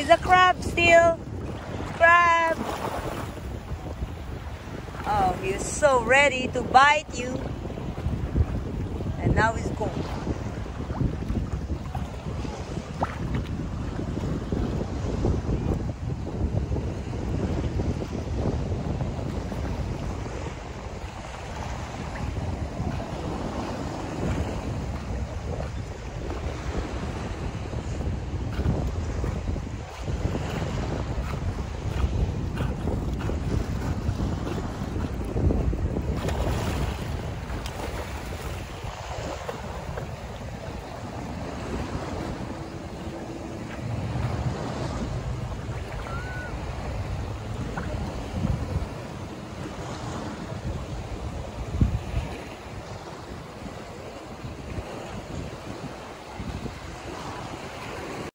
Is a crab still? Crab! Oh, he's so ready to bite you. And now he's gone.